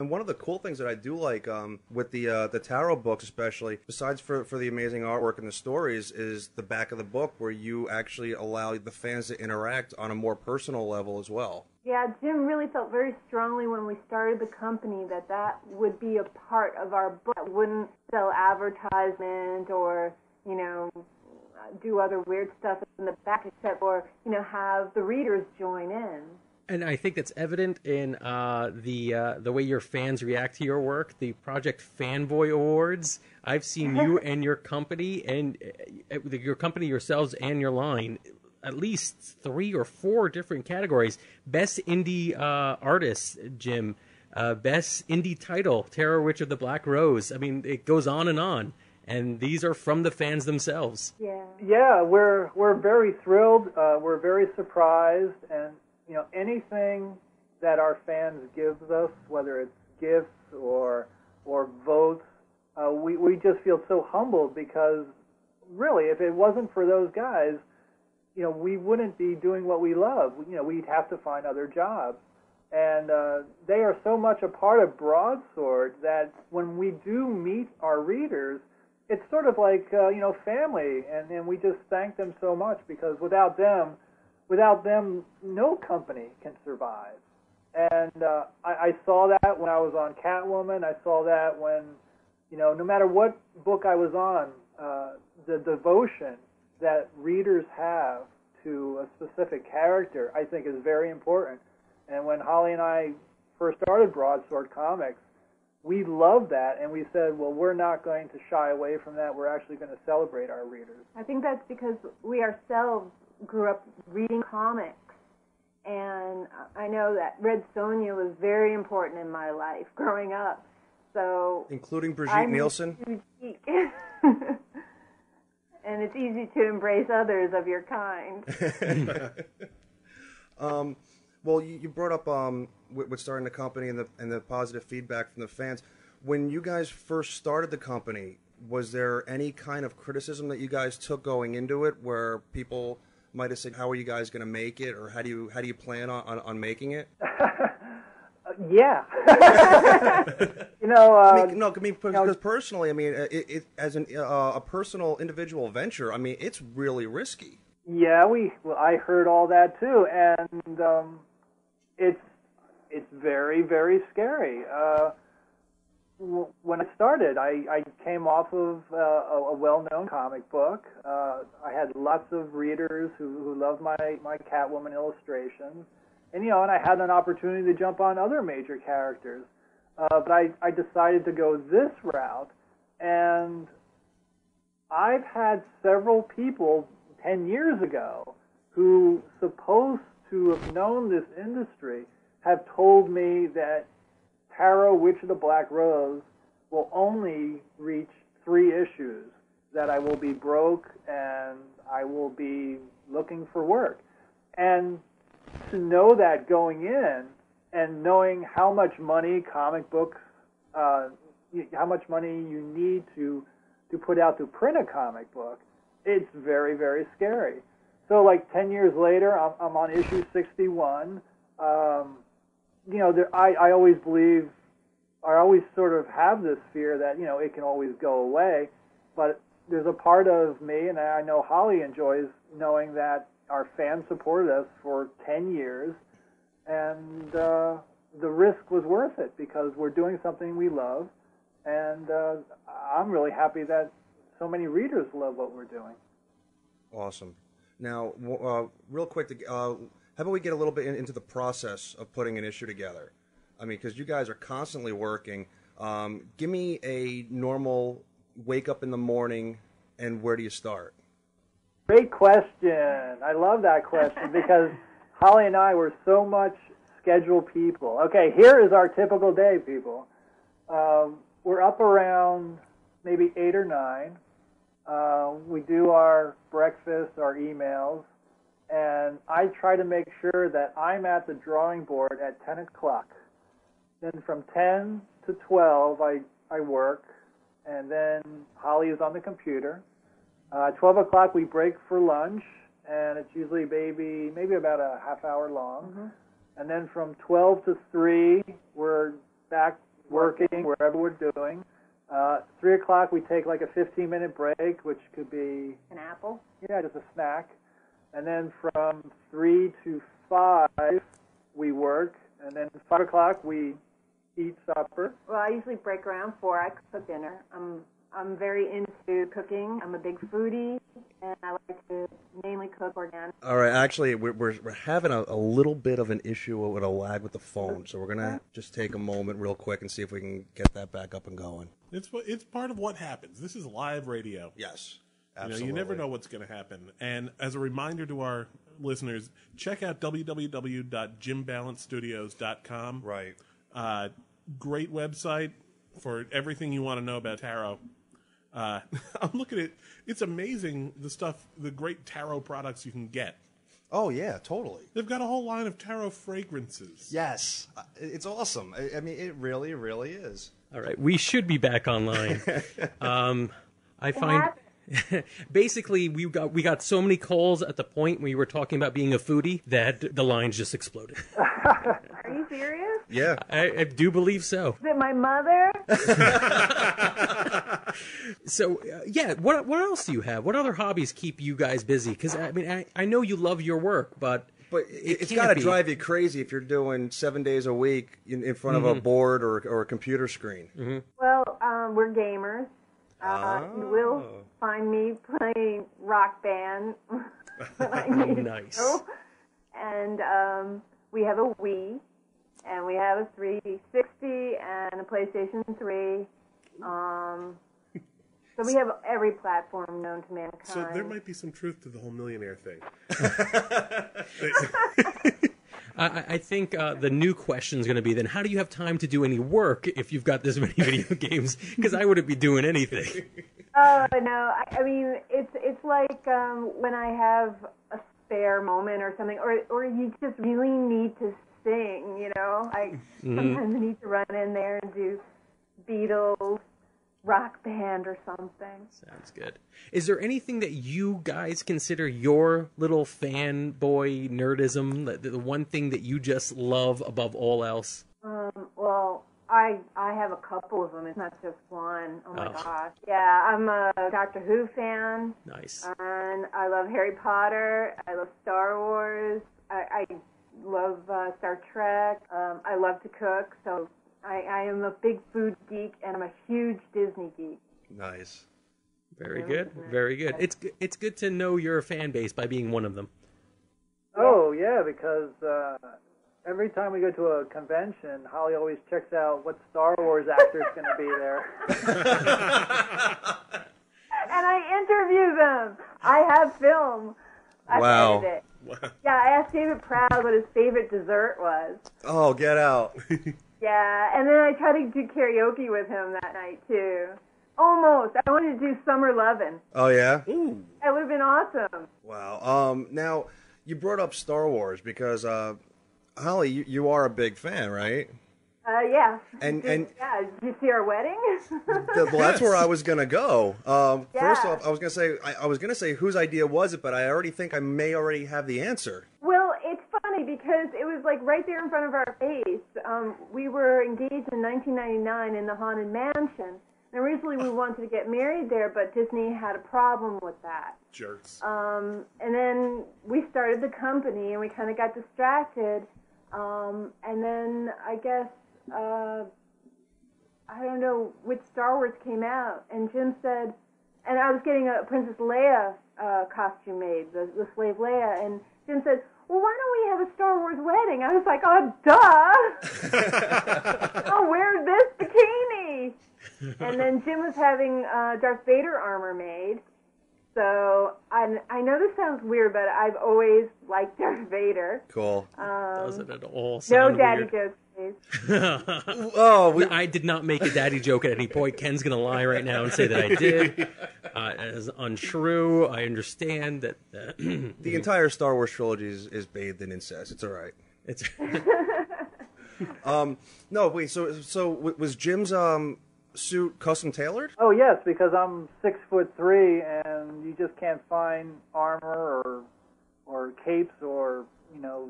And one of the cool things that I do like um, with the uh, the tarot books, especially, besides for, for the amazing artwork and the stories, is the back of the book where you actually allow the fans to interact on a more personal level as well. Yeah, Jim really felt very strongly when we started the company that that would be a part of our book. It wouldn't sell advertisement or you know do other weird stuff in the back, except for you know have the readers join in and I think that's evident in uh, the uh, the way your fans react to your work. The Project Fanboy Awards. I've seen you and your company and uh, your company yourselves and your line at least three or four different categories. Best indie uh, artist, Jim. Uh, best indie title, Tarot Witch of the Black Rose. I mean, it goes on and on. And these are from the fans themselves. Yeah. Yeah, we're we're very thrilled. Uh, we're very surprised, and you know, anything that our fans gives us, whether it's gifts or or votes, uh, we we just feel so humbled because really, if it wasn't for those guys, you know, we wouldn't be doing what we love. You know, we'd have to find other jobs. And uh, they are so much a part of Broadsword that when we do meet our readers, it's sort of like uh, you know family, and, and we just thank them so much because without them, without them, no company can survive. And uh, I, I saw that when I was on Catwoman. I saw that when, you know, no matter what book I was on, uh, the devotion that readers have to a specific character, I think, is very important. And when Holly and I first started Broadsword Comics, we loved that, and we said, well, we're not going to shy away from that. We're actually going to celebrate our readers. I think that's because we ourselves grew up reading comics, and I know that Red Sonja was very important in my life growing up. So including Brigitte I'm Nielsen. and it's easy to embrace others of your kind. um, well, you, you, brought up um, with, with starting the company and the and the positive feedback from the fans. When you guys first started the company, was there any kind of criticism that you guys took going into it, where people might have said, "How are you guys going to make it?" or "How do you how do you plan on on, on making it?" yeah. you know, uh, I mean, no, I mean because, you know, personally, I mean, it, it as an, uh, a personal individual venture, I mean, it's really risky. Yeah, we well, I heard all that too, and um, it's it's very very scary. Uh, when I started, I, I came off of uh, a, a well-known comic book. Uh, I had lots of readers who, who loved my, my Catwoman illustrations. And, you know, and I had an opportunity to jump on other major characters. Uh, but I, I decided to go this route. And I've had several people 10 years ago who supposed to have known this industry have told me that Tarot Witch of the Black Rose will only reach three issues that I will be broke and I will be looking for work. And to know that going in and knowing how much money comic books, uh, how much money you need to, to put out to print a comic book, it's very, very scary. So, like 10 years later, I'm, I'm on issue 61. Um, you know, there, I, I always believe, I always sort of have this fear that, you know, it can always go away. But there's a part of me, and I know Holly enjoys knowing that our fans supported us for 10 years, and uh, the risk was worth it because we're doing something we love, and uh, I'm really happy that so many readers love what we're doing. Awesome. Now, uh, real quick, uh, how about we get a little bit in, into the process of putting an issue together? I mean, because you guys are constantly working. Um, give me a normal wake up in the morning, and where do you start? Great question. I love that question because Holly and I were so much schedule people. Okay, here is our typical day, people. Um, we're up around maybe eight or nine. Uh, we do our breakfast, our emails and I try to make sure that I'm at the drawing board at 10 o'clock. Then from 10 to 12, I, I work, and then Holly is on the computer. Uh, 12 o'clock, we break for lunch, and it's usually maybe maybe about a half hour long. Mm-hmm. And then from 12 to 3, we're back working, wherever we're doing. Uh, three o'clock, we take like a 15 minute break, which could be, An apple. yeah, just a snack. And then from three to five, we work. And then five o'clock, we eat supper. Well, I usually break around four. I cook dinner. I'm I'm very into cooking. I'm a big foodie, and I like to mainly cook organic. All right, actually, we're we're, we're having a, a little bit of an issue with a lag with the phone, so we're gonna just take a moment real quick and see if we can get that back up and going. It's what- it's part of what happens. This is live radio. Yes, You, know, you never know what's going to happen. And as a reminder to our listeners, check out www.jimbalentstudios.com. Right. Uh, great website for everything you want to know about tarot. Uh, I'm looking at it. it's amazing the stuff, the great tarot products you can get. Oh yeah, totally. They've got a whole line of tarot fragrances. Yes, Uh, it's awesome. I, I mean, it really, really is. All right, we should be back online. um, I find basically we got we got so many calls at the point we were talking about being a foodie that the lines just exploded. Are you serious? Yeah. I, I do believe so. Is it my mother? So uh, yeah, what what else do you have? What other hobbies keep you guys busy? Because I mean, I, I know you love your work, but But it, it's can't got to drive you crazy if you're doing seven days a week in, in front of a board or, or a computer screen. Well, um, we're gamers. Uh, You will find me playing Rock Band when I need Nice. to. And um, we have a Wii, and we have a 360 and a PlayStation 3. Um, so we have every platform known to mankind. So there might be some truth to the whole millionaire thing. I, I- I think uh, the new question is going to be then: How do you have time to do any work if you've got this many video games? Because I wouldn't be doing anything. Oh no! I, I mean, it's it's like um, when I have a spare moment or something, or or you just really need to sing. You know, I sometimes need to run in there and do Beatles, Rock Band, or something. Sounds good. Is there anything that you guys consider your little fanboy nerdism, the, the one thing that you just love above all else? Um, well, I I have a couple of them. It's not just one. Oh my Oh. gosh! Yeah, I'm a Doctor Who fan. Nice. and I love Harry Potter. I love Star Wars. I, I love uh, Star Trek. Um, I love to cook, so I, I am a big food geek, and I'm a huge Disney geek. Nice. Very good. Very good. It's it's good to know your fan base by being one of them. Oh yeah, because uh, every time we go to a convention, Holly always checks out what Star Wars actor is going to be there. And I interview them. I have film. I Wow. edited it. Yeah, I asked David Prowse what his favorite dessert was. Oh, get out. Yeah, and then I tried to do karaoke with him that night too. Almost. I wanted to do Summer Lovin'. oh, yeah? That would have been awesome. Wow. Um, now, you brought up Star Wars because, uh, Holly, you, you are a big fan, right? Uh, yeah. And- Did- and- yeah, did you see our wedding? Th- Well, that's where I was gonna go. Um, First off, I was gonna say I, I was gonna say whose idea was it, but I already think I may already have the answer. well, it's funny because it was like right there in front of our face. Um, we were engaged in 1999 in the Haunted Mansion. And originally we wanted to get married there, but Disney had a problem with that. Jerks. Um, and then we started the company and we kind of got distracted. Um, and then I guess, uh, I don't know which Star Wars came out. And Jim said, and I was getting a Princess Leia uh, costume made, the, the slave Leia. And Jim said, well, why don't we have a Star Wars wedding? I was like, oh, duh! I'll wear this bikini! and then Jim was having uh, Darth Vader armor made. So I, I know this sounds weird, but I've always liked Darth Vader. Cool. Doesn't at all No daddy weird. jokes, please. Oh, we, I did not make a daddy joke at any point. Ken's gonna lie right now and say that I did. Uh, it is untrue. I understand that. Uh, the entire Star Wars trilogy is, is bathed in incest. It's all right. it's No, wait. So, so was Jim's um suit custom tailored? Oh yes, because I'm six foot three, and you just can't find armor or or capes or you know